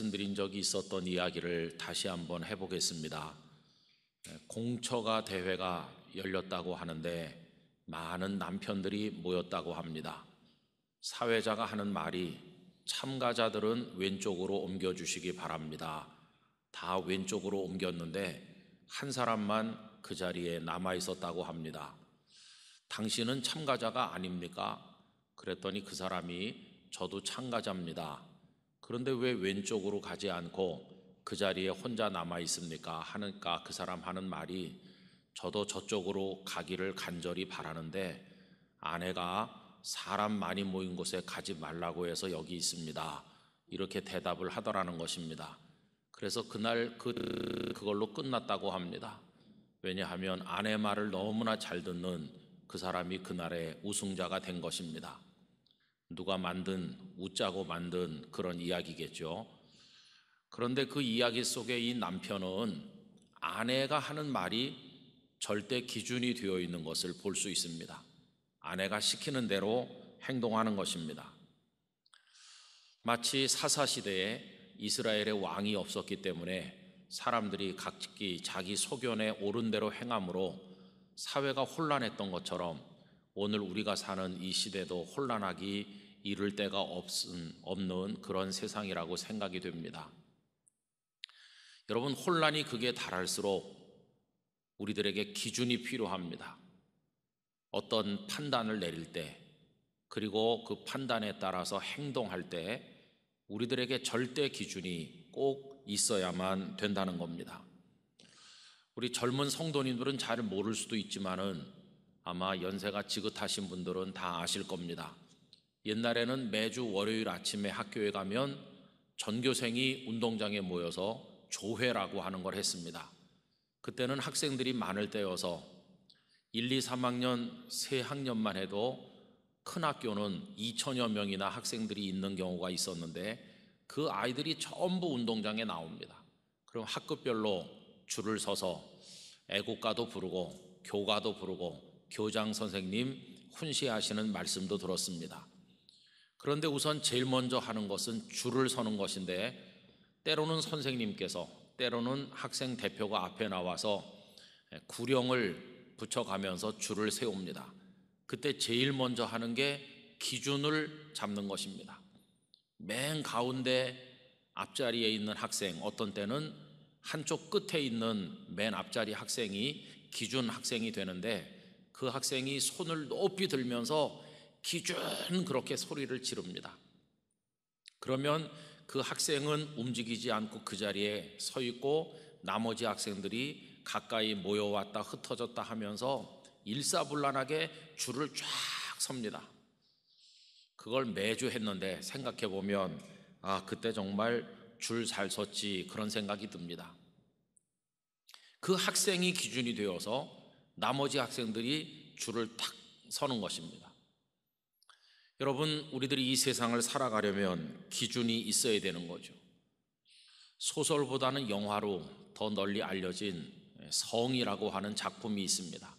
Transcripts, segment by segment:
말씀드린 적이 있었던 이야기를 다시 한번 해보겠습니다. 네, 공처가 대회가 열렸다고 하는데 많은 남편들이 모였다고 합니다. 사회자가 하는 말이 참가자들은 왼쪽으로 옮겨주시기 바랍니다. 다 왼쪽으로 옮겼는데 한 사람만 그 자리에 남아 있었다고 합니다. 당신은 참가자가 아닙니까? 그랬더니 그 사람이 저도 참가자입니다. 그런데 왜 왼쪽으로 가지 않고 그 자리에 혼자 남아 있습니까? 하니까 그 사람 하는 말이 저도 저쪽으로 가기를 간절히 바라는데 아내가 사람 많이 모인 곳에 가지 말라고 해서 여기 있습니다. 이렇게 대답을 하더라는 것입니다. 그래서 그날 그, 그걸로 끝났다고 합니다. 왜냐하면 아내 말을 너무나 잘 듣는 그 사람이 그날의 우승자가 된 것입니다. 누가 만든 웃자고 만든 그런 이야기겠죠. 그런데 그 이야기 속에 이 남편은 아내가 하는 말이 절대 기준이 되어 있는 것을 볼 수 있습니다. 아내가 시키는 대로 행동하는 것입니다. 마치 사사시대에 이스라엘의 왕이 없었기 때문에 사람들이 각기 자기 소견에 옳은 대로 행함으로 사회가 혼란했던 것처럼 오늘 우리가 사는 이 시대도 혼란하기 이를 데가 없은, 없는 그런 세상이라고 생각이 됩니다. 여러분, 혼란이 극에 달할수록 우리들에게 기준이 필요합니다. 어떤 판단을 내릴 때, 그리고 그 판단에 따라서 행동할 때, 우리들에게 절대 기준이 꼭 있어야만 된다는 겁니다. 우리 젊은 성도님들은 잘 모를 수도 있지만은 아마 연세가 지긋하신 분들은 다 아실 겁니다. 옛날에는 매주 월요일 아침에 학교에 가면 전교생이 운동장에 모여서 조회라고 하는 걸 했습니다. 그때는 학생들이 많을 때여서 1, 2, 3학년 세 학년만 해도 큰 학교는 2천여 명이나 학생들이 있는 경우가 있었는데 그 아이들이 전부 운동장에 나옵니다. 그럼 학급별로 줄을 서서 애국가도 부르고 교가도 부르고 교장 선생님 훈시하시는 말씀도 들었습니다. 그런데 우선 제일 먼저 하는 것은 줄을 서는 것인데 때로는 선생님께서 때로는 학생 대표가 앞에 나와서 구령을 붙여가면서 줄을 세웁니다. 그때 제일 먼저 하는 게 기준을 잡는 것입니다. 맨 가운데 앞자리에 있는 학생, 어떤 때는 한쪽 끝에 있는 맨 앞자리 학생이 기준 학생이 되는데 그 학생이 손을 높이 들면서 기준 그렇게 소리를 지릅니다. 그러면 그 학생은 움직이지 않고 그 자리에 서 있고 나머지 학생들이 가까이 모여왔다 흩어졌다 하면서 일사불란하게 줄을 쫙 섭니다. 그걸 매주 했는데 생각해 보면 아, 그때 정말 줄 잘 섰지 그런 생각이 듭니다. 그 학생이 기준이 되어서 나머지 학생들이 줄을 탁 서는 것입니다. 여러분, 우리들이 이 세상을 살아가려면 기준이 있어야 되는 거죠. 소설보다는 영화로 더 널리 알려진 성의라고 하는 작품이 있습니다.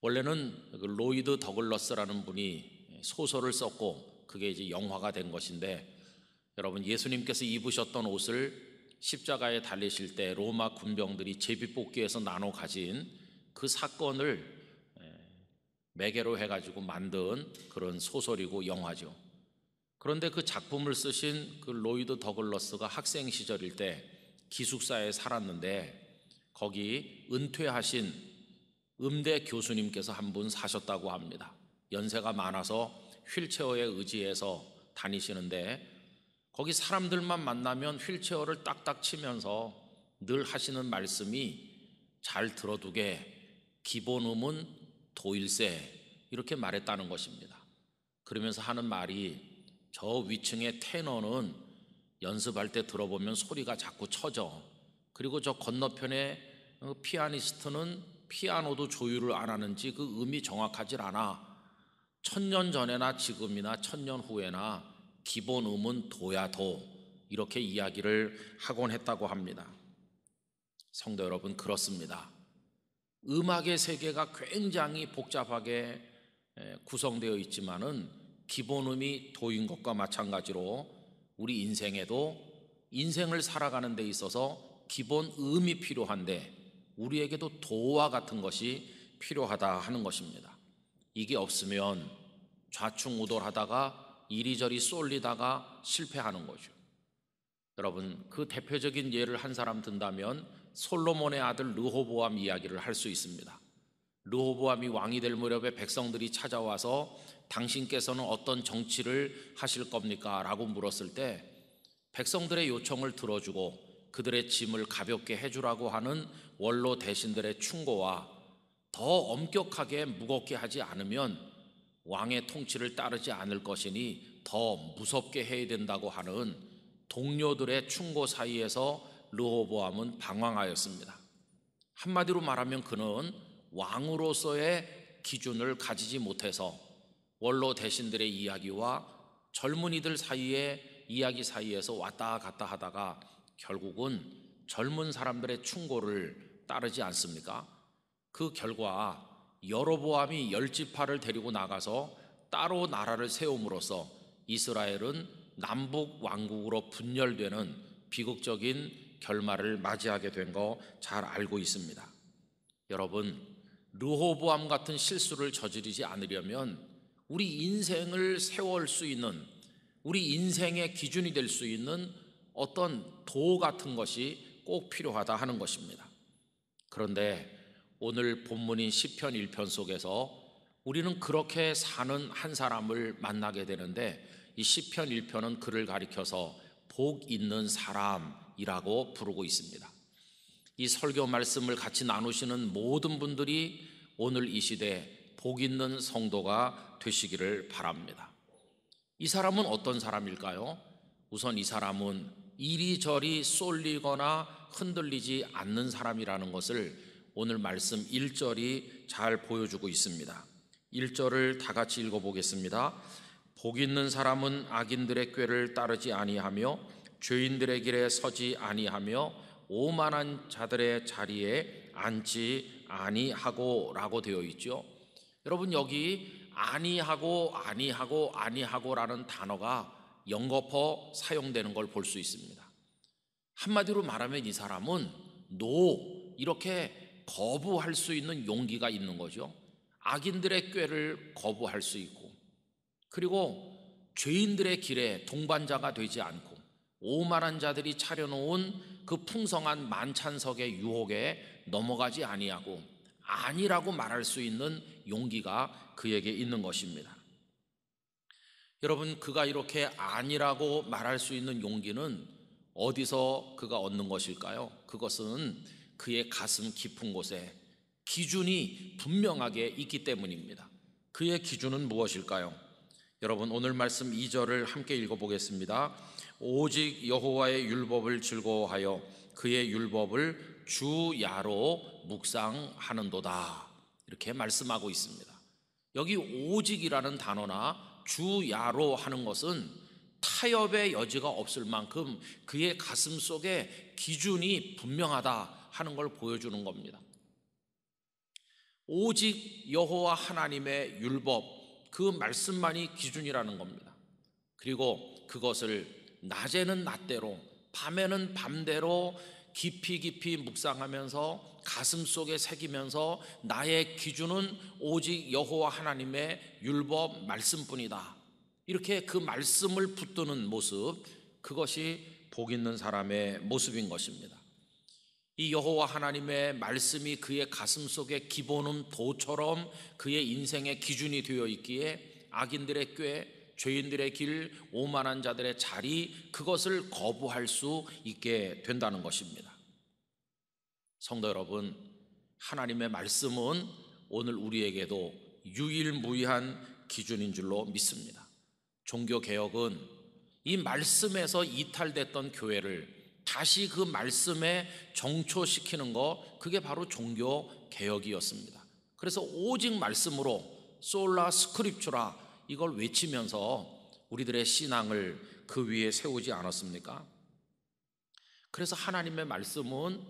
원래는 그 로이드 더글러스라는 분이 소설을 썼고 그게 이제 영화가 된 것인데 여러분 예수님께서 입으셨던 옷을 십자가에 달리실 때 로마 군병들이 제비뽑기에서 나눠 가진 그 사건을 매개로 해가지고 만든 그런 소설이고 영화죠. 그런데 그 작품을 쓰신 그 로이드 더글러스가 학생 시절일 때 기숙사에 살았는데 거기 은퇴하신 음대 교수님께서 한 분 사셨다고 합니다. 연세가 많아서 휠체어에 의지해서 다니시는데 거기 사람들만 만나면 휠체어를 딱딱 치면서 늘 하시는 말씀이 잘 들어두게 기본음은 도일세 이렇게 말했다는 것입니다. 그러면서 하는 말이 저 위층의 테너는 연습할 때 들어보면 소리가 자꾸 쳐져. 그리고 저 건너편에 어, 피아니스트는 피아노도 조율을 안 하는지 그 음이 정확하질 않아. 천년 전에나 지금이나 천년 후에나 기본 음은 도야 도. 이렇게 이야기를 하곤 했다고 합니다. 성도 여러분, 그렇습니다. 음악의 세계가 굉장히 복잡하게 구성되어 있지만은 기본 음이 도인 것과 마찬가지로 우리 인생에도 인생을 살아가는 데 있어서 기본 음이 필요한데 우리에게도 도와 같은 것이 필요하다 하는 것입니다. 이게 없으면 좌충우돌하다가 이리저리 쏠리다가 실패하는 거죠. 여러분 그 대표적인 예를 한 사람 든다면 솔로몬의 아들 르호보암 이야기를 할 수 있습니다. 르호보암이 왕이 될 무렵에 백성들이 찾아와서 당신께서는 어떤 정치를 하실 겁니까? 라고 물었을 때 백성들의 요청을 들어주고 그들의 짐을 가볍게 해주라고 하는 원로 대신들의 충고와 더 엄격하게 무겁게 하지 않으면 왕의 통치를 따르지 않을 것이니 더 무섭게 해야 된다고 하는 동료들의 충고 사이에서 르호보암은 방황하였습니다. 한마디로 말하면 그는 왕으로서의 기준을 가지지 못해서 원로 대신들의 이야기와 젊은이들 사이의 이야기 사이에서 왔다 갔다 하다가 결국은 젊은 사람들의 충고를 따르지 않습니까? 그 결과 여로보암이 열 지파를 데리고 나가서 따로 나라를 세움으로써 이스라엘은 남북 왕국으로 분열되는 비극적인 결말을 맞이하게 된 거 잘 알고 있습니다. 여러분, 르호보암 같은 실수를 저지르지 않으려면 우리 인생을 세울 수 있는 우리 인생의 기준이 될 수 있는 어떤 도 같은 것이 꼭 필요하다 하는 것입니다. 그런데 오늘 본문인 시편 1편 속에서 우리는 그렇게 사는 한 사람을 만나게 되는데 이 시편 1편은 그를 가리켜서 복 있는 사람 이라고 부르고 있습니다. 이 설교 말씀을 같이 나누시는 모든 분들이 오늘 이 시대 복 있는 성도가 되시기를 바랍니다. 이 사람은 어떤 사람일까요? 우선 이 사람은 이리저리 쏠리거나 흔들리지 않는 사람이라는 것을 오늘 말씀 1절이 잘 보여주고 있습니다. 1절을 다 같이 읽어보겠습니다. 복 있는 사람은 악인들의 꾀를 따르지 아니하며 죄인들의 길에 서지 아니하며 오만한 자들의 자리에 앉지 아니하고라고 되어 있죠. 여러분 여기 아니하고 아니하고 아니하고라는 단어가 영거퍼 사용되는 걸 볼 수 있습니다. 한마디로 말하면 이 사람은 노 이렇게 거부할 수 있는 용기가 있는 거죠. 악인들의 꾀를 거부할 수 있고 그리고 죄인들의 길에 동반자가 되지 않고 오만한 자들이 차려놓은 그 풍성한 만찬석의 유혹에 넘어가지 아니하고 아니라고 말할 수 있는 용기가 그에게 있는 것입니다. 여러분, 그가 이렇게 아니라고 말할 수 있는 용기는 어디서 그가 얻는 것일까요? 그것은 그의 가슴 깊은 곳에 기준이 분명하게 있기 때문입니다. 그의 기준은 무엇일까요? 여러분, 오늘 말씀 2절을 함께 읽어보겠습니다. 오직 여호와의 율법을 즐거워하여 그의 율법을 주야로 묵상하는도다. 이렇게 말씀하고 있습니다. 여기 오직이라는 단어나 주야로 하는 것은 타협의 여지가 없을 만큼 그의 가슴 속에 기준이 분명하다 하는 걸 보여주는 겁니다. 오직 여호와 하나님의 율법 그 말씀만이 기준이라는 겁니다. 그리고 그것을 낮에는 낮대로 밤에는 밤대로 깊이 깊이 묵상하면서 가슴 속에 새기면서 나의 기준은 오직 여호와 하나님의 율법 말씀뿐이다. 이렇게 그 말씀을 붙드는 모습 그것이 복 있는 사람의 모습인 것입니다. 이 여호와 하나님의 말씀이 그의 가슴 속에 기본은 도처럼 그의 인생의 기준이 되어 있기에 악인들의 꾀 죄인들의 길, 오만한 자들의 자리, 그것을 거부할 수 있게 된다는 것입니다. 성도 여러분, 하나님의 말씀은 오늘 우리에게도 유일무이한 기준인 줄로 믿습니다. 종교개혁은 이 말씀에서 이탈됐던 교회를 다시 그 말씀에 정초시키는 거 그게 바로 종교 개혁이었습니다. 그래서 오직 말씀으로 솔라 스크립추라 이걸 외치면서 우리들의 신앙을 그 위에 세우지 않았습니까? 그래서 하나님의 말씀은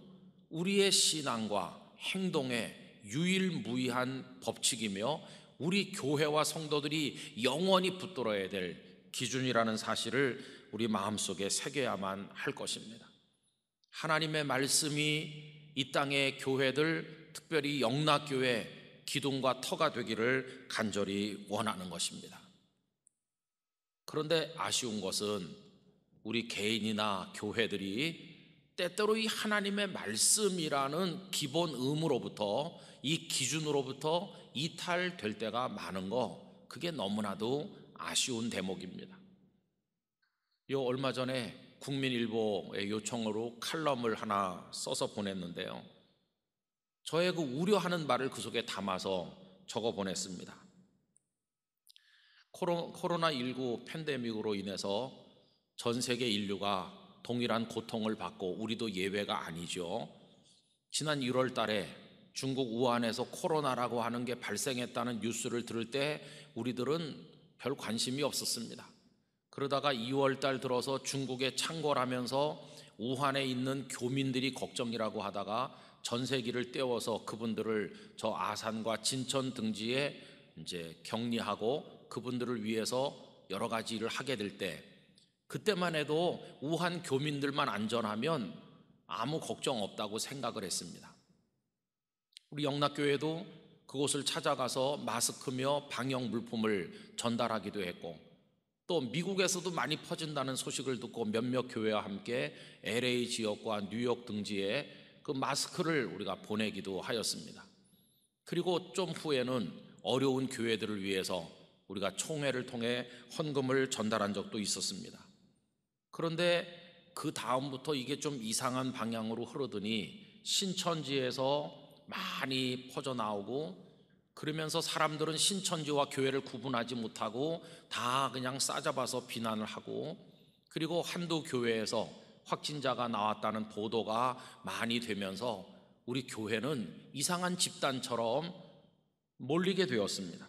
우리의 신앙과 행동의 유일무이한 법칙이며 우리 교회와 성도들이 영원히 붙들어야 될 기준이라는 사실을 우리 마음속에 새겨야만 할 것입니다. 하나님의 말씀이 이 땅의 교회들, 특별히 영락교회 기둥과 터가 되기를 간절히 원하는 것입니다. 그런데 아쉬운 것은 우리 개인이나 교회들이 때때로 이 하나님의 말씀이라는 기본 의무로부터 이 기준으로부터 이탈될 때가 많은 거 그게 너무나도 아쉬운 대목입니다. 요 얼마 전에 국민일보의 요청으로 칼럼을 하나 써서 보냈는데요. 저의 그 우려하는 말을 그 속에 담아서 적어 보냈습니다. 코로나19 팬데믹으로 인해서 전 세계 인류가 동일한 고통을 받고 우리도 예외가 아니죠. 지난 1월 달에 중국 우한에서 코로나라고 하는 게 발생했다는 뉴스를 들을 때 우리들은 별 관심이 없었습니다. 그러다가 2월 달 들어서 중국에 창궐하면서 우한에 있는 교민들이 걱정이라고 하다가 전세기를 떼워서 그분들을 저 아산과 진천 등지에 이제 격리하고 그분들을 위해서 여러 가지 일을 하게 될 때 그때만 해도 우한 교민들만 안전하면 아무 걱정 없다고 생각을 했습니다. 우리 영락교회도 그곳을 찾아가서 마스크며 방역 물품을 전달하기도 했고 또 미국에서도 많이 퍼진다는 소식을 듣고 몇몇 교회와 함께 LA 지역과 뉴욕 등지에 그 마스크를 우리가 보내기도 하였습니다. 그리고 좀 후에는 어려운 교회들을 위해서 우리가 총회를 통해 헌금을 전달한 적도 있었습니다. 그런데 그 다음부터 이게 좀 이상한 방향으로 흐르더니 신천지에서 많이 퍼져 나오고 그러면서 사람들은 신천지와 교회를 구분하지 못하고 다 그냥 싸잡아서 비난을 하고 그리고 한두 교회에서 확진자가 나왔다는 보도가 많이 되면서 우리 교회는 이상한 집단처럼 몰리게 되었습니다.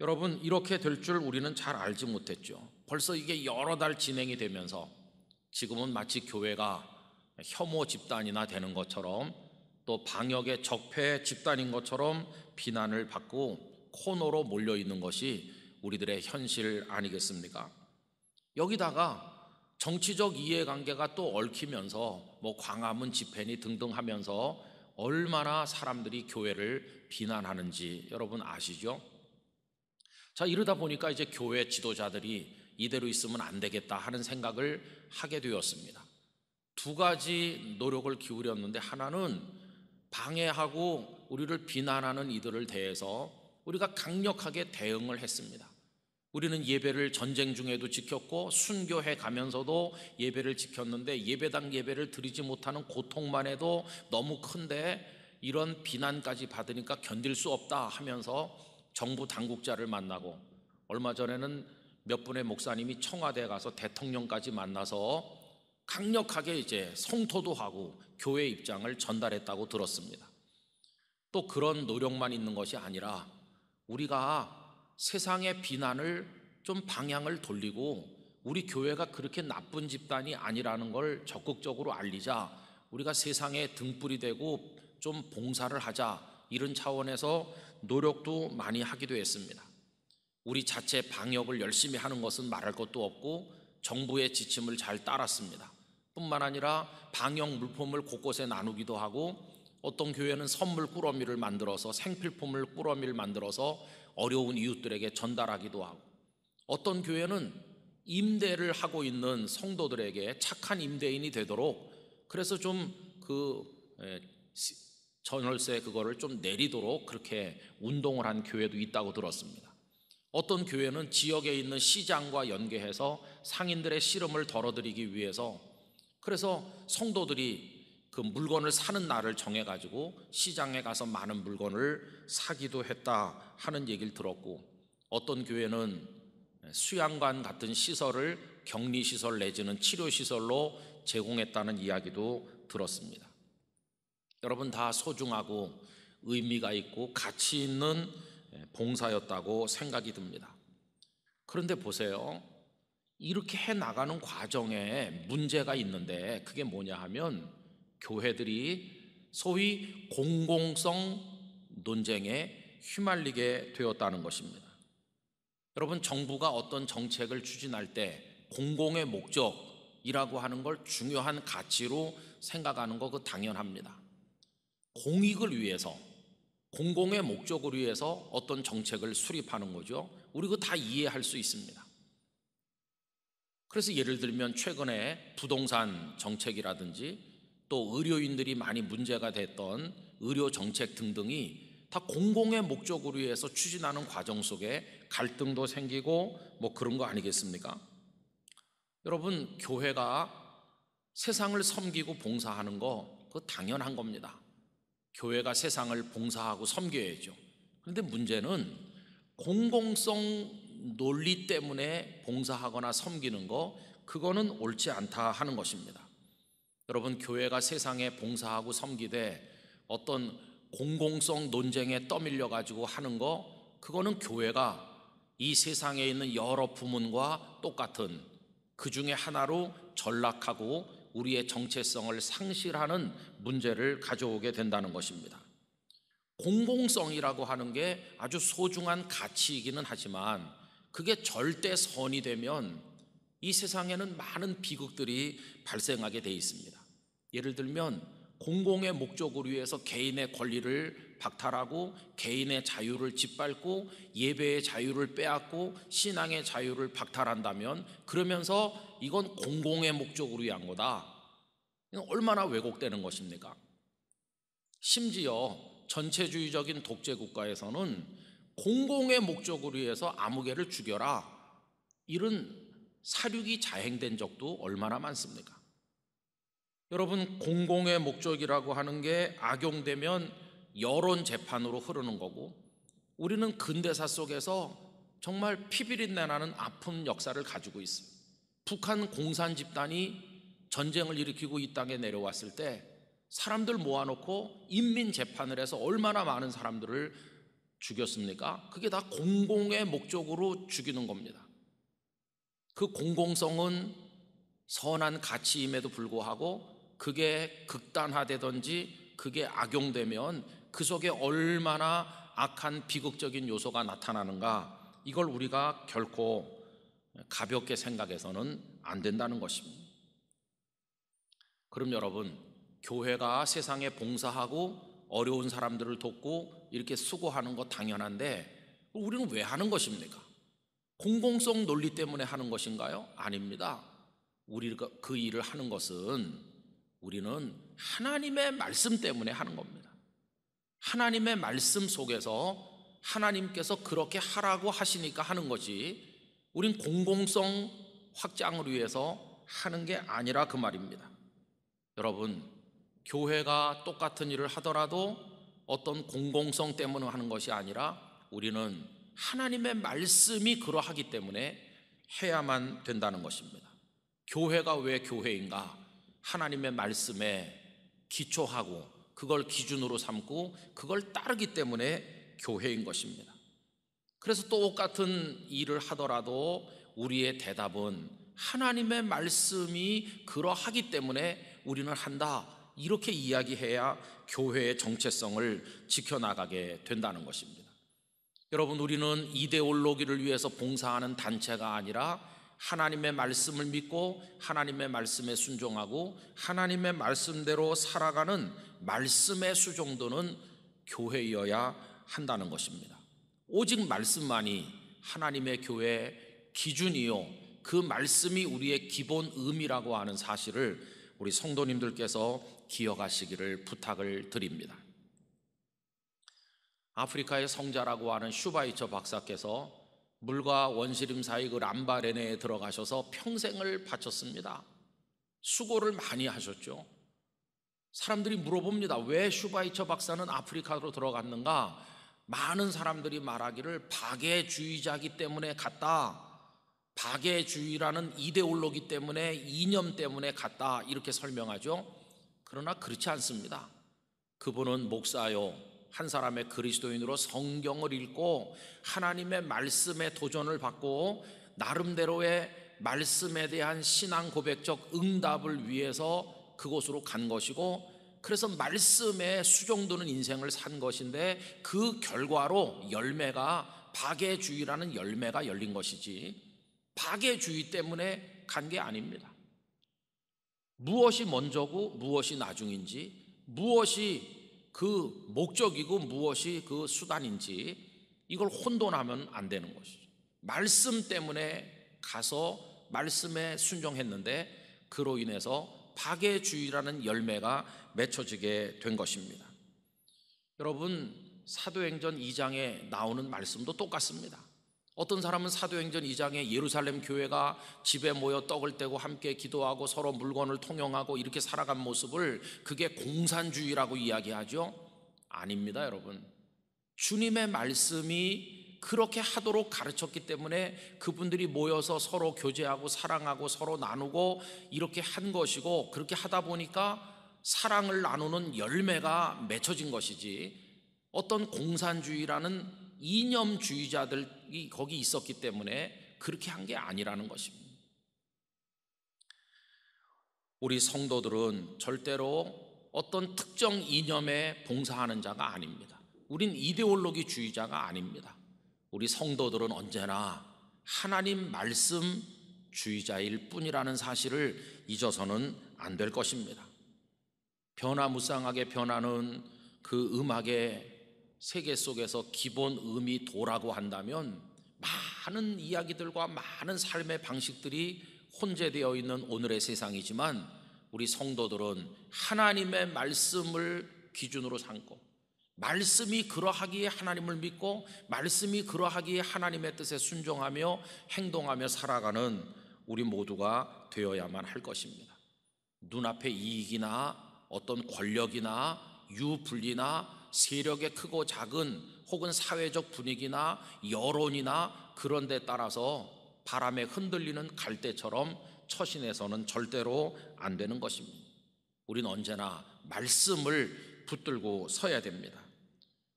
여러분, 이렇게 될 줄 우리는 잘 알지 못했죠. 벌써 이게 여러 달 진행이 되면서 지금은 마치 교회가 혐오 집단이나 되는 것처럼 또 방역의 적폐 집단인 것처럼 비난을 받고 코너로 몰려 있는 것이 우리들의 현실 아니겠습니까? 여기다가 정치적 이해관계가 또 얽히면서 뭐 광화문 집회니 등등 하면서 얼마나 사람들이 교회를 비난하는지 여러분 아시죠? 자, 이러다 보니까 이제 교회 지도자들이 이대로 있으면 안 되겠다 하는 생각을 하게 되었습니다. 두 가지 노력을 기울였는데 하나는 방해하고 우리를 비난하는 이들을 대해서 우리가 강력하게 대응을 했습니다. 우리는 예배를 전쟁 중에도 지켰고 순교해 가면서도 예배를 지켰는데 예배당 예배를 드리지 못하는 고통만 해도 너무 큰데 이런 비난까지 받으니까 견딜 수 없다 하면서 정부 당국자를 만나고 얼마 전에는 몇 분의 목사님이 청와대에 가서 대통령까지 만나서 강력하게 이제 성토도 하고 교회 입장을 전달했다고 들었습니다. 또 그런 노력만 있는 것이 아니라 우리가 세상의 비난을 좀 방향을 돌리고 우리 교회가 그렇게 나쁜 집단이 아니라는 걸 적극적으로 알리자 우리가 세상에 등불이 되고 좀 봉사를 하자 이런 차원에서 노력도 많이 하기도 했습니다. 우리 자체 방역을 열심히 하는 것은 말할 것도 없고 정부의 지침을 잘 따랐습니다. 뿐만 아니라 방역 물품을 곳곳에 나누기도 하고 어떤 교회는 선물 꾸러미를 만들어서 생필품을 꾸러미를 만들어서 어려운 이웃들에게 전달하기도 하고 어떤 교회는 임대를 하고 있는 성도들에게 착한 임대인이 되도록 그래서 좀 그 전월세 그거를 좀 내리도록 그렇게 운동을 한 교회도 있다고 들었습니다. 어떤 교회는 지역에 있는 시장과 연계해서 상인들의 씨름을 덜어드리기 위해서 그래서 성도들이 그 물건을 사는 날을 정해가지고 시장에 가서 많은 물건을 사기도 했다 하는 얘기를 들었고 어떤 교회는 수양관 같은 시설을 격리시설 내지는 치료시설로 제공했다는 이야기도 들었습니다. 여러분 다 소중하고 의미가 있고 가치 있는 봉사였다고 생각이 듭니다. 그런데 보세요. 이렇게 해 나가는 과정에 문제가 있는데 그게 뭐냐 하면 교회들이 소위 공공성 논쟁에 휘말리게 되었다는 것입니다. 여러분 정부가 어떤 정책을 추진할 때 공공의 목적이라고 하는 걸 중요한 가치로 생각하는 거 그 당연합니다. 공익을 위해서 공공의 목적을 위해서 어떤 정책을 수립하는 거죠. 우리 그거 다 이해할 수 있습니다. 그래서 예를 들면 최근에 부동산 정책이라든지 또 의료인들이 많이 문제가 됐던 의료 정책 등등이 다 공공의 목적으로 위해서 추진하는 과정 속에 갈등도 생기고 뭐 그런 거 아니겠습니까? 여러분 교회가 세상을 섬기고 봉사하는 거 그 당연한 겁니다. 교회가 세상을 봉사하고 섬겨야죠. 그런데 문제는 공공성 논리 때문에 봉사하거나 섬기는 거 그거는 옳지 않다 하는 것입니다. 여러분 교회가 세상에 봉사하고 섬기되 어떤 공공성 논쟁에 떠밀려 가지고 하는 거 그거는 교회가 이 세상에 있는 여러 부문과 똑같은 그 중에 하나로 전락하고 우리의 정체성을 상실하는 문제를 가져오게 된다는 것입니다. 공공성이라고 하는 게 아주 소중한 가치이기는 하지만 그게 절대 선이 되면 이 세상에는 많은 비극들이 발생하게 돼 있습니다. 예를 들면 공공의 목적을 위해서 개인의 권리를 박탈하고 개인의 자유를 짓밟고 예배의 자유를 빼앗고 신앙의 자유를 박탈한다면 그러면서 이건 공공의 목적으로 위한 거다. 얼마나 왜곡되는 것입니까? 심지어 전체주의적인 독재 국가에서는 공공의 목적으로 위해서 아무개를 죽여라. 이런 사륙이 자행된 적도 얼마나 많습니까? 여러분 공공의 목적이라고 하는 게 악용되면 여론 재판으로 흐르는 거고 우리는 근대사 속에서 정말 피비린내 나는 아픈 역사를 가지고 있습니다. 북한 공산 집단이 전쟁을 일으키고 이 땅에 내려왔을 때 사람들 모아놓고 인민 재판을 해서 얼마나 많은 사람들을 죽였습니까? 그게 다 공공의 목적으로 죽이는 겁니다. 그 공공성은 선한 가치임에도 불구하고 그게 극단화되든지 그게 악용되면 그 속에 얼마나 악한 비극적인 요소가 나타나는가 이걸 우리가 결코 가볍게 생각해서는 안 된다는 것입니다. 그럼 여러분, 교회가 세상에 봉사하고 어려운 사람들을 돕고 이렇게 수고하는 것 당연한데 우리는 왜 하는 것입니까? 공공성 논리 때문에 하는 것인가요? 아닙니다. 우리가 그 일을 하는 것은 우리는 하나님의 말씀 때문에 하는 겁니다. 하나님의 말씀 속에서 하나님께서 그렇게 하라고 하시니까 하는 거지, 우린 공공성 확장을 위해서 하는 게 아니라 그 말입니다. 여러분, 교회가 똑같은 일을 하더라도 어떤 공공성 때문에 하는 것이 아니라 우리는 하나님의 말씀이 그러하기 때문에 해야만 된다는 것입니다. 교회가 왜 교회인가? 하나님의 말씀에 기초하고 그걸 기준으로 삼고 그걸 따르기 때문에 교회인 것입니다. 그래서 똑같은 일을 하더라도 우리의 대답은 하나님의 말씀이 그러하기 때문에 우리는 한다. 이렇게 이야기해야 교회의 정체성을 지켜나가게 된다는 것입니다. 여러분, 우리는 이데올로기를 위해서 봉사하는 단체가 아니라 하나님의 말씀을 믿고 하나님의 말씀에 순종하고 하나님의 말씀대로 살아가는 말씀의 수종도는 교회여야 한다는 것입니다. 오직 말씀만이 하나님의 교회 기준이요. 그 말씀이 우리의 기본 의미라고 하는 사실을 우리 성도님들께서 기억하시기를 부탁을 드립니다. 아프리카의 성자라고 하는 슈바이처 박사께서 물과 원시림 사이 그 람바레네에 들어가셔서 평생을 바쳤습니다. 수고를 많이 하셨죠. 사람들이 물어봅니다. 왜 슈바이처 박사는 아프리카로 들어갔는가? 많은 사람들이 말하기를 박애주의자기 때문에 갔다. 박애주의라는 이데올로기 때문에 이념 때문에 갔다 이렇게 설명하죠. 그러나 그렇지 않습니다. 그분은 목사요. 한 사람의 그리스도인으로 성경을 읽고 하나님의 말씀에 도전을 받고 나름대로의 말씀에 대한 신앙 고백적 응답을 위해서 그곳으로 간 것이고 그래서 말씀에 수종드는 인생을 산 것인데 그 결과로 열매가 박애주의라는 열매가 열린 것이지 박애주의 때문에 간 게 아닙니다. 무엇이 먼저고 무엇이 나중인지 무엇이 그 목적이고 무엇이 그 수단인지 이걸 혼돈하면 안 되는 것이죠. 말씀 때문에 가서 말씀에 순종했는데 그로 인해서 박애주의라는 열매가 맺혀지게 된 것입니다. 여러분 사도행전 2장에 나오는 말씀도 똑같습니다. 어떤 사람은 사도행전 2장에 예루살렘 교회가 집에 모여 떡을 떼고 함께 기도하고 서로 물건을 통용하고 이렇게 살아간 모습을 그게 공산주의라고 이야기하죠. 아닙니다, 여러분. 주님의 말씀이 그렇게 하도록 가르쳤기 때문에 그분들이 모여서 서로 교제하고 사랑하고 서로 나누고 이렇게 한 것이고 그렇게 하다 보니까 사랑을 나누는 열매가 맺혀진 것이지 어떤 공산주의라는 이념주의자들이 거기 있었기 때문에 그렇게 한 게 아니라는 것입니다. 우리 성도들은 절대로 어떤 특정 이념에 봉사하는 자가 아닙니다. 우린 이데올로기 주의자가 아닙니다. 우리 성도들은 언제나 하나님 말씀 주의자일 뿐이라는 사실을 잊어서는 안 될 것입니다. 변화무쌍하게 변하는 그 음악의 세계 속에서 기본 의미 도라고 한다면 많은 이야기들과 많은 삶의 방식들이 혼재되어 있는 오늘의 세상이지만 우리 성도들은 하나님의 말씀을 기준으로 삼고 말씀이 그러하기에 하나님을 믿고 말씀이 그러하기에 하나님의 뜻에 순종하며 행동하며 살아가는 우리 모두가 되어야만 할 것입니다. 눈앞의 이익이나 어떤 권력이나 유불리나 세력의 크고 작은 혹은 사회적 분위기나 여론이나 그런 데 따라서 바람에 흔들리는 갈대처럼 처신해서는 절대로 안 되는 것입니다. 우리는 언제나 말씀을 붙들고 서야 됩니다.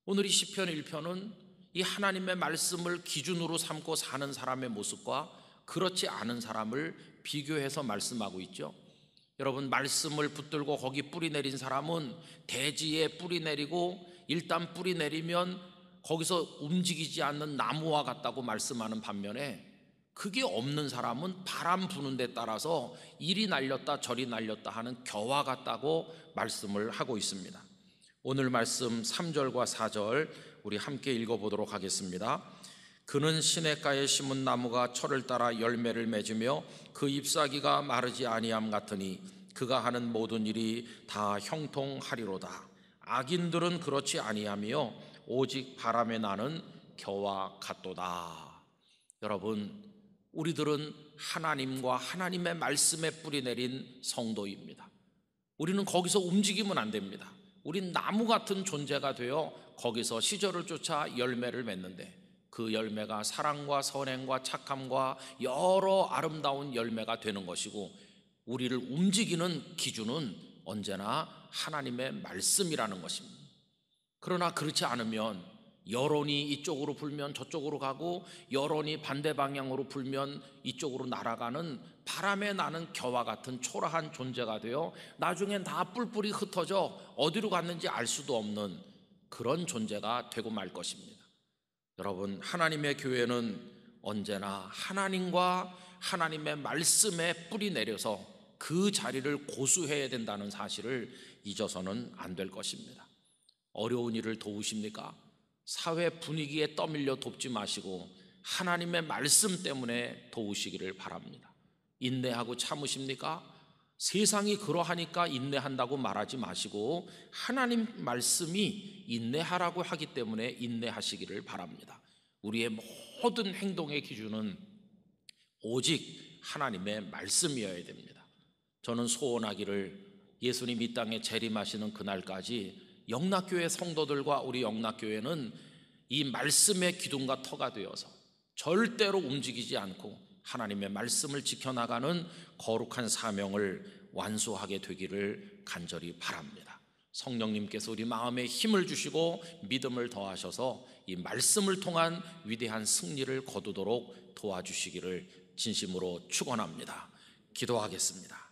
오늘 이 시편 1편은 이 하나님의 말씀을 기준으로 삼고 사는 사람의 모습과 그렇지 않은 사람을 비교해서 말씀하고 있죠. 여러분 말씀을 붙들고 거기 뿌리 내린 사람은 대지에 뿌리 내리고 일단 뿌리 내리면 거기서 움직이지 않는 나무와 같다고 말씀하는 반면에 그게 없는 사람은 바람 부는 데 따라서 이리 날렸다 저리 날렸다 하는 겨와 같다고 말씀을 하고 있습니다. 오늘 말씀 3절과 4절 우리 함께 읽어보도록 하겠습니다. 그는 시냇가에 심은 나무가 철을 따라 열매를 맺으며 그 잎사귀가 마르지 아니함 같으니 그가 하는 모든 일이 다 형통하리로다. 악인들은 그렇지 아니하며 오직 바람에 나는 겨와 같도다. 여러분, 우리들은 하나님과 하나님의 말씀에 뿌리 내린 성도입니다. 우리는 거기서 움직이면 안 됩니다. 우린 나무 같은 존재가 되어 거기서 시절을 쫓아 열매를 맺는데 그 열매가 사랑과 선행과 착함과 여러 아름다운 열매가 되는 것이고 우리를 움직이는 기준은 언제나 하나님의 말씀이라는 것입니다. 그러나 그렇지 않으면 여론이 이쪽으로 불면 저쪽으로 가고 여론이 반대 방향으로 불면 이쪽으로 날아가는 바람에 나는 겨와 같은 초라한 존재가 되어 나중엔 다 뿔뿔이 흩어져 어디로 갔는지 알 수도 없는 그런 존재가 되고 말 것입니다. 여러분, 하나님의 교회는 언제나 하나님과 하나님의 말씀에 뿌리 내려서 그 자리를 고수해야 된다는 사실을 잊어서는 안 될 것입니다. 어려운 일을 도우십니까? 사회 분위기에 떠밀려 돕지 마시고 하나님의 말씀 때문에 도우시기를 바랍니다. 인내하고 참으십니까? 세상이 그러하니까 인내한다고 말하지 마시고 하나님 말씀이 인내하라고 하기 때문에 인내하시기를 바랍니다. 우리의 모든 행동의 기준은 오직 하나님의 말씀이어야 됩니다. 저는 소원하기를 예수님 이 땅에 재림하시는 그날까지 영락교회 성도들과 우리 영락교회는 이 말씀의 기둥과 터가 되어서 절대로 움직이지 않고 하나님의 말씀을 지켜나가는 거룩한 사명을 완수하게 되기를 간절히 바랍니다. 성령님께서 우리 마음에 힘을 주시고 믿음을 더하셔서 이 말씀을 통한 위대한 승리를 거두도록 도와주시기를 진심으로 축원합니다. 기도하겠습니다.